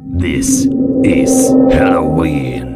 This is Halloween.